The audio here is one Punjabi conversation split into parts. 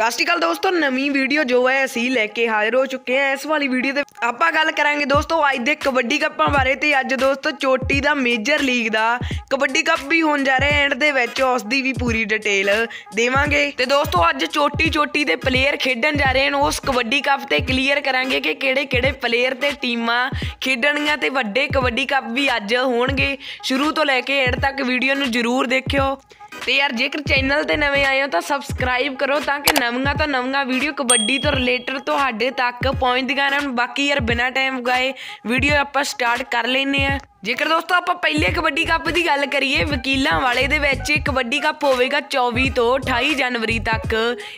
ਸਤਿ ਸ਼੍ਰੀ ਅਕਾਲ ਦੋਸਤੋ, ਨਵੀਂ ਵੀਡੀਓ ਜੋ ਹੈ ਅਸੀਂ ਲੈ ਕੇ ਹਾਜ਼ਰ ਹੋ ਚੁੱਕੇ ਹਾਂ। ਇਸ ਵਾਲੀ ਵੀਡੀਓ ਦੇ ਆਪਾਂ ਗੱਲ ਕਰਾਂਗੇ ਦੋਸਤੋ ਅੱਜ ਦੇ ਕਬੱਡੀ ਕੱਪਾਂ ਬਾਰੇ ਤੇ ਅੱਜ ਦੋਸਤੋ ਚੋਟੀ ਦਾ ਮੇਜਰ ਲੀਗ ਦਾ ਕਬੱਡੀ ਕੱਪ ਵੀ ਹੋਣ ਜਾ ਰਿਹਾ ਐਂਡ ਦੇ ਵਿੱਚ ਉਸ ਦੀ ਵੀ ਪੂਰੀ ਡਿਟੇਲ ਦੇਵਾਂਗੇ। ਤੇ ਦੋਸਤੋ ਅੱਜ ਚੋਟੀ ਚੋਟੀ ਦੇ ਪਲੇਅਰ ਖੇਡਣ ਜਾ ਰਹੇ ਹਨ। ਉਸ ਕਬੱਡੀ ਕੱਪ ਤੇ ਕਲੀਅਰ ਕਰਾਂਗੇ ਕਿ ਕਿਹੜੇ ਕਿਹੜੇ ਪਲੇਅਰ ਤੇ ਟੀਮਾਂ ਖੇਡਣਗੀਆਂ ਤੇ ਵੱਡੇ ਕਬੱਡੀ ਕੱਪ ਵੀ ਅੱਜ ਹੋਣਗੇ। ਸ਼ੁਰੂ ਤੋਂ ਲੈ ਕੇ ਐਂਡ ਤੱਕ ਵੀਡੀਓ ਨੂੰ ਜ਼ਰੂਰ ਦੇਖਿਓ। ਤੇ ਯਾਰ ਜੇਕਰ ਚੈਨਲ ਤੇ ਨਵੇਂ ਆਏ ਹੋ ਤਾਂ ਸਬਸਕ੍ਰਾਈਬ ਕਰੋ ਤਾਂ ਕਿ ਨਵੀਆਂ ਤੋਂ ਨਵੀਆਂ ਵੀਡੀਓ ਕਬੱਡੀ ਤੋਂ ਰਿਲੇਟਡ ਤੁਹਾਡੇ ਤੱਕ ਪਹੁੰਚਦੀਆਂ ਰਹਿਣ। ਬਾਕੀ ਯਾਰ ਬਿਨਾਂ ਟਾਈਮ ਗਾਏ ਵੀਡੀਓ ਆਪਾਂ ਸਟਾਰਟ ਕਰ ਲੈਨੇ ਆ ਜੇਕਰ ਦੋਸਤੋ ਆਪਾਂ ਪਹਿਲੇ ਕਬੱਡੀ ਕੱਪ ਦੀ ਗੱਲ ਕਰੀਏ, ਵਕੀਲਾਂ ਵਾਲੇ ਦੇ ਵਿੱਚ ਕਬੱਡੀ ਕੱਪ ਹੋਵੇਗਾ 24 ਤੋਂ 28 ਜਨਵਰੀ ਤੱਕ।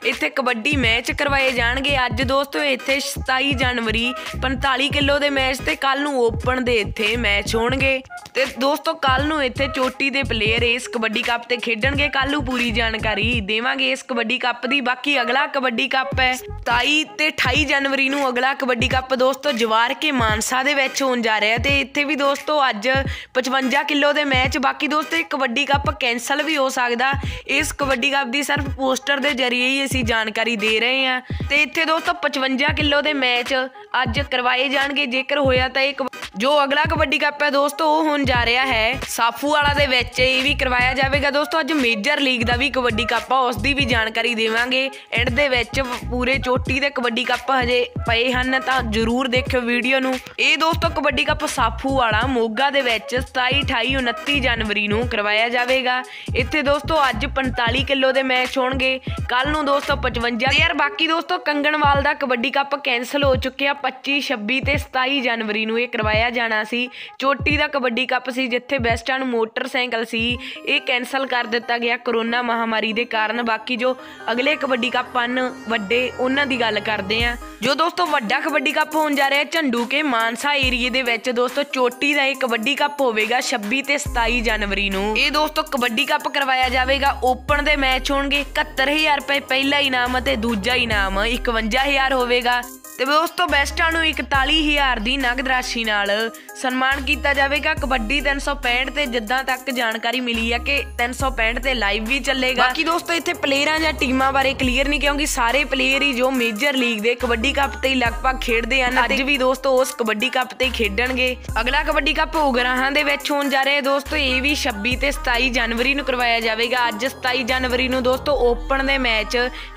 ਇੱਥੇ ਕਬੱਡੀ ਮੈਚ ਕਰਵਾਏ ਜਾਣਗੇ। ਅੱਜ ਦੋਸਤੋ ਇੱਥੇ 27 ਜਨਵਰੀ 45 ਕਿਲੋ ਦੇ ਮੈਚ ਤੇ ਕੱਲ ਨੂੰ ਓਪਨ ਦੇ ਇੱਥੇ ਮੈਚ ਹੋਣਗੇ। ਤੇ ਦੋਸਤੋ ਕੱਲ ਨੂੰ ਇੱਥੇ ਚੋਟੀ ਦੇ ਪਲੇਅਰ ਇਸ ਕਬੱਡੀ ਕੱਪ ਤੇ ਖੇਡਣਗੇ। ਕੱਲ ਨੂੰ ਪੂਰੀ ਜਾਣਕਾਰੀ ਦੇਵਾਂਗੇ ਇਸ ਕਬੱਡੀ ਕੱਪ ਦੀ। ਬਾਕੀ ਅਗਲਾ ਕਬੱਡੀ ਕੱਪ ਹੈ 27 ਤੇ 28 ਜਨਵਰੀ ਨੂੰ ਅਗਲਾ ਕਬੱਡੀ ਕੱਪ ਦੋਸਤੋ ਜਵਾਰ ਕੇ ਮਾਨਸਾ ਦੇ ਵਿੱਚ ਹੋਣ ਜਾ ਰਿਹਾ ਤੇ ਇੱਥੇ ਵੀ ਦੋਸਤੋ ਅੱਜ 55 ਕਿਲੋ ਦੇ ਮੈਚ, ਬਾਕੀ ਦੋਸਤੋ ਇਹ ਕਬੱਡੀ ਕੱਪ ਕੈਨਸਲ ਵੀ ਹੋ ਸਕਦਾ। ਇਸ ਕਬੱਡੀ ਕੱਪ ਦੀ ਸਿਰਫ ਪੋਸਟਰ ਦੇ ਜ਼ਰੀਏ ਹੀ ਅਸੀਂ ਜਾਣਕਾਰੀ ਦੇ ਰਹੇ ਹਾਂ। ਤੇ ਇੱਥੇ ਦੋਸਤੋ 55 ਕਿਲੋ ਦੇ ਮੈਚ ਅੱਜ ਕਰਵਾਏ ਜਾਣਗੇ। ਜੇਕਰ ਹੋਇਆ ਤਾਂ ਇਹ ਜੋ ਅਗਲਾ ਕਬੱਡੀ ਕੱਪ ਹੈ ਦੋਸਤੋ, ਉਹ ਹੋਣ ਜਾ ਰਿਹਾ ਹੈ ਸਾਫੂ ਵਾਲਾ ਦੇ ਵਿੱਚ। ਇਹ ਵੀ ਕਰਵਾਇਆ ਜਾਵੇਗਾ ਦੋਸਤੋ, ਅੱਜ ਮੇਜਰ ਲੀਗ ਦਾ ਵੀ ਕਬੱਡੀ ਕੱਪ ਆ, ਉਸ ਦੀ ਵੀ ਜਾਣਕਾਰੀ ਦੇਵਾਂਗੇ। ਐਂਡ ਦੇ ਵਿੱਚ ਪੂਰੇ ਚੋਟੀ ਦੇ ਕਬੱਡੀ ਕੱਪ ਹਜੇ ਪਏ ਹਨ, ਤਾਂ ਜਰੂਰ ਦੇਖਿਓ ਵੀਡੀਓ ਨੂੰ। ਇਹ ਦੋਸਤੋ, ਕਬੱਡੀ ਕੱਪ ਸਾਫੂ ਵਾਲਾ ਮੋਗਾ ਦੇ ਵਿੱਚ 27 28 29 ਜਨਵਰੀ ਨੂੰ ਕਰਵਾਇਆ ਜਾਵੇਗਾ। ਇੱਥੇ ਦੋਸਤੋ, ਅੱਜ 45 ਕਿਲੋ ਦੇ ਮੈਚ ਹੋਣਗੇ। ਕੱਲ ਨੂੰ ਦੋਸਤੋ 55 ਯਾਰ, ਬਾਕੀ ਦੋਸਤੋ, ਕੰਗਣਵਾਲ ਦਾ ਕਬੱਡੀ ਕੱਪ ਕੈਨਸਲ ਹੋ ਚੁੱਕਿਆ 25 26 ਤੇ 27 ਜਨਵਰੀ ਨੂੰ ਇਹ ਕਰਵਾਇਆ ਜਾਣਾ ਸੀ। ਚੋਟੀ ਦਾ ਕਬੱਡੀ ਕੱਪ ਸੀ ਜਿੱਥੇ ਬੈਸਟਾਂ ਮੋਟਰਸਾਈਕਲ ਸੀ। ਇਹ ਕੈਨਸਲ ਕਰ ਦਿੱਤਾ ਗਿਆ ਕਰੋਨਾ ਮਹਾਮਾਰੀ ਦੇ ਕਾਰਨ। ਬਾਕੀ ਜੋ ਅਗਲੇ ਕਬੱਡੀ ਕੱਪ ਹਨ, ਵੱਡੇ, ਉਹਨਾਂ ਦੀ ਗੱਲ ਕਰਦੇ ਆ ਜੋ ਦੋਸਤੋ, ਵੱਡਾ ਕਬੱਡੀ ਕੱਪ ਹੋਣ ਜਾ ਰਿਹਾ ਝੰਡੂ ਕੇ ਮਾਨਸਾ ਏਰੀਏ ਦੇ ਵਿੱਚ। ਦੋਸਤੋ, ਚੋਟੀ ਦਾ ਇਹ ਕਬੱਡੀ ਕੱਪ ਹੋਵੇਗਾ 26 ਤੇ 27 ਜਨਵਰੀ ਨੂੰ। ਇਹ ਦੋਸਤੋ, ਕਬੱਡੀ ਕੱਪ ਕਰਵਾਇਆ ਜਾਵੇਗਾ। ਓਪਨ ਦੇ ਮੈਚ ਹੋਣਗੇ। 71000 ਰੁਪਏ ਪਹਿਲਾ ਇਨਾਮ ਅਤੇ ਦੂਜਾ ਇਨਾਮ। 51000 ਹੋਵੇਗਾ। ਤੇ ਦੋਸਤੋ ਬੈਸਟਾਂ ਨੂੰ 41000 ਦੀ ਨਗਦ ਰਾਸ਼ੀ ਨਾਲ ਸਨਮਾਨ ਕੀਤਾ ਜਾਵੇਗਾ। ਕਬੱਡੀ 365 ਤੇ ਜਿੱਦਾਂ ਤੱਕ ਜਾਣਕਾਰੀ ਮਿਲੀ ਹੈ ਕਿ 365 ਤੇ ਲਾਈਵ ਵੀ ਚੱਲੇਗਾ। ਬਾਕੀ ਦੋਸਤੋ ਇੱਥੇ ਪਲੇਅਰਾਂ ਜਾਂ ਟੀਮਾਂ ਬਾਰੇ ਕਲੀਅਰ ਨਹੀਂ ਕਿਉਂਕਿ ਸਾਰੇ ਪਲੇਅਰ ਹੀ ਜੋ ਮੇਜਰ ਲੀਗ ਦੇ ਕਬੱਡੀ ਕੱਪ ਤੇ ਹੀ ਲਗਭਗ ਖੇਡਦੇ ਹਨ ਅੱਜ ਵੀ ਦੋਸਤੋ ਉਸ ਕਬੱਡੀ ਕੱਪ ਤੇ ਖੇਡਣਗੇ। ਅਗਲਾ ਕਬੱਡੀ ਕੱਪ ਉਗਰਾਹਾਂ ਦੇ ਵਿੱਚ ਹੋਣ ਜਾ ਰਿਹਾ ਹੈ। ਦੋਸਤੋ ਇਹ ਵੀ 26 ਤੇ 27 ਜਨਵਰੀ ਨੂੰ ਕਰਵਾਇਆ ਜਾਵੇਗਾ। ਅੱਜ 27 ਜਨਵਰੀ ਨੂੰ ਦੋਸਤੋ ਓਪਨ ਦੇ ਮੈਚ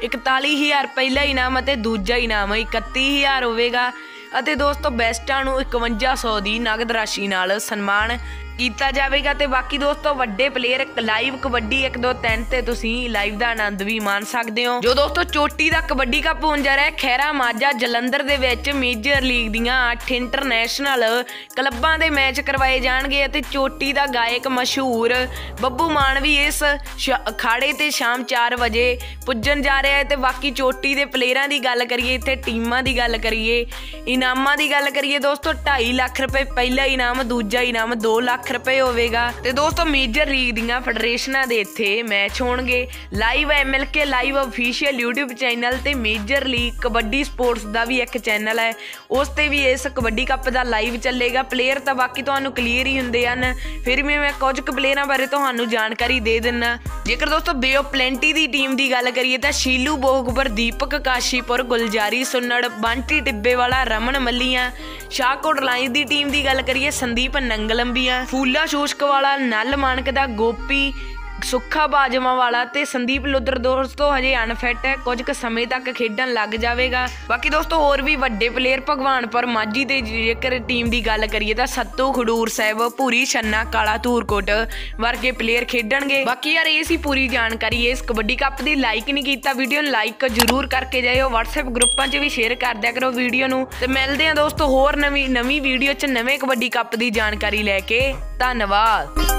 41000 ਪਹਿਲਾ ਇਨਾਮ ਅਤੇ ਦੂਜਾ ਇਨਾਮ 31000 ਹੋਵੇਗਾ। ਅਤੇ ਦੋਸਤੋ ਬੈਸਟਾਂ ਨੂੰ 5100 ਦੀ ਨਗਦ ਰਾਸ਼ੀ ਨਾਲ ਸਨਮਾਨ ਕੀਤਾ ਜਾਵੇਗਾ ਤੇ ਬਾਕੀ ਦੋਸਤੋ, ਵੱਡੇ ਪਲੇਅਰ ਲਾਈਵ ਕਬੱਡੀ 1 2 3 ਤੇ ਤੁਸੀਂ ਲਾਈਵ ਦਾ ਆਨੰਦ ਵੀ ਮਾਣ ਸਕਦੇ ਹੋ। ਜੋ ਦੋਸਤੋ, ਚੋਟੀ ਦਾ ਕਬੱਡੀ ਕੱਪ ਹੋਣ ਜਾ ਰਿਹਾ ਹੈ ਖੈਰਾ ਮਾਜਾ ਜਲੰਧਰ ਦੇ ਵਿੱਚ ਮੇਜਰ ਲੀਗ ਦੀਆਂ 8 ਇੰਟਰਨੈਸ਼ਨਲ ਕਲੱਬਾਂ ਦੇ ਮੈਚ ਕਰਵਾਏ ਜਾਣਗੇ ਅਤੇ ਚੋਟੀ ਦਾ ਗਾਇਕ ਮਸ਼ਹੂਰ ਬੱਬੂ ਮਾਨ ਵੀ ਇਸ ਅਖਾੜੇ ਤੇ ਸ਼ਾਮ 4 ਵਜੇ ਪੁੱਜਣ ਜਾ ਰਿਹਾ ਹੈ ਤੇ ਬਾਕੀ ਚੋਟੀ ਦੇ ਪਲੇਅਰਾਂ ਦੀ ਗੱਲ ਕਰੀਏ, ਇੱਥੇ ਟੀਮਾਂ ਦੀ ਗੱਲ ਕਰੀਏ, ਇਨਾਮਾਂ ਦੀ ਗੱਲ ਕਰੀਏ ਦੋਸਤੋ 2.5 ਲੱਖ ਰੁਪਏ ਪਹਿਲਾ ਇਨਾਮ, ਦੂਜਾ ਇਨਾਮ 2 ਲੱਖ ਲੱਖ ਰੁਪਏ ਹੋਵੇਗਾ। ਤੇ ਦੋਸਤੋ ਮੇਜਰ ਲੀਗ ਦੀਆਂ ਫੈਡਰੇਸ਼ਨਾਂ ਦੇ ਇੱਥੇ ਮੈਚ ਹੋਣਗੇ। Live MLK live official YouTube channel ਤੇ ਮੇਜਰ ਲੀਗ ਕਬੱਡੀ ਸਪੋਰਟਸ ਦਾ ਵੀ ਇੱਕ ਚੈਨਲ ਹੈ। ਉਸ ਤੇ ਵੀ ਇਸ ਕਬੱਡੀ ਕੱਪ ਦਾ ਲਾਈਵ ਚੱਲੇਗਾ। ਪਲੇਅਰ ਤਾਂ ਬਾਕੀ ਤੁਹਾਨੂੰ ਕਲੀਅਰ ਹੀ ਹੁੰਦੇ ਹਨ। ਫਿਰ ਵੀ ਮੈਂ ਕੁਝ ਕੁ ਪਲੇਅਰਾਂ ਬਾਰੇ ਤੁਹਾਨੂੰ ਜਾਣਕਾਰੀ ਦੇ ਦਿੰਨਾ ਜੇਕਰ ਦੋਸਤੋ ਬੇਓ ਪਲੈਂਟੀ ਦੀ ਟੀਮ ਦੀ ਗੱਲ ਕਰੀਏ ਤਾਂ ਸ਼ੀਲੂ ਬੋਗਬਰ ਦੀਪਕ ਕਾਸ਼ੀਪੁਰ, ਗੁਲਜਾਰੀ, ਸੁਨੜ, ਬੰਟੀ ਟਿੱਬੇ ਵਾਲਾ, ਰਮਨ ਮੱਲੀਆਂ ਸ਼ਾਹਕੋਟ ਲਾਈਨ ਦੀ ਟੀਮ ਦੀ ਗੱਲ ਕਰੀਏ, ਸੰਦੀਪ ਨੰਗਲੰਬੀਆਂ, ਫੂਲਾ ਸ਼ੋਸ਼ਕ ਵਾਲਾ, ਨਲ ਮਾਨਕ ਦਾ, ਗੋਪੀ ਸੁੱਖਾ ਬਾਜਵਾ ਵਾਲਾ ਤੇ ਸੰਦੀਪ ਲੁੱਦਰ ਦੋਸਤੋ ਹਜੇ ਅਨਫਿਟ ਹੈ। ਕੁਝ ਕੁ ਸਮੇਂ ਤੱਕ ਖੇਡਣ ਲੱਗ ਜਾਵੇਗਾ। ਬਾਕੀ ਦੋਸਤੋ, ਹੋਰ ਵੀ ਵੱਡੇ ਪਲੇਅਰ ਭਗਵਾਨਪੁਰ ਮਾਝੀ ਦੇ ਜੇਕਰ ਟੀਮ ਦੀ ਗੱਲ ਕਰੀਏ ਤਾਂ ਸੱਤੂ ਖਡੂਰ ਸਾਹਿਬ ਪੂਰੀ ਛੰਨਾ, ਕਾਲਾ ਧੂਰਕੋਟ ਵਰਗੇ ਪਲੇਅਰ ਖੇਡਣਗੇ। ਬਾਕੀ ਯਾਰ, ਇਹ ਸੀ ਪੂਰੀ ਜਾਣਕਾਰੀ। ਇਸ ਕਬੱਡੀ ਕੱਪ ਦੀ ਲਾਈਕ ਨਹੀਂ ਕੀਤਾ ਵੀਡੀਓ ਨੂੰ ਲਾਈਕ ਜ਼ਰੂਰ ਕਰਕੇ ਜਾਇਓ। WhatsApp ਗਰੁੱਪਾਂ 'ਚ ਵੀ ਸ਼ੇਅਰ ਕਰ ਦਿਆ ਕਰੋ ਵੀਡੀਓ ਨੂੰ। ਤੇ ਮਿਲਦੇ ਆ ਦੋਸਤੋ ਹੋਰ ਨਵੀਂ ਨਵੀਂ ਵੀਡੀਓ 'ਚ ਨਵੇਂ ਕਬੱਡੀ ਕੱਪ ਦੀ ਜਾਣਕਾਰੀ ਲੈ ਕੇ। ਧੰਨਵਾਦ।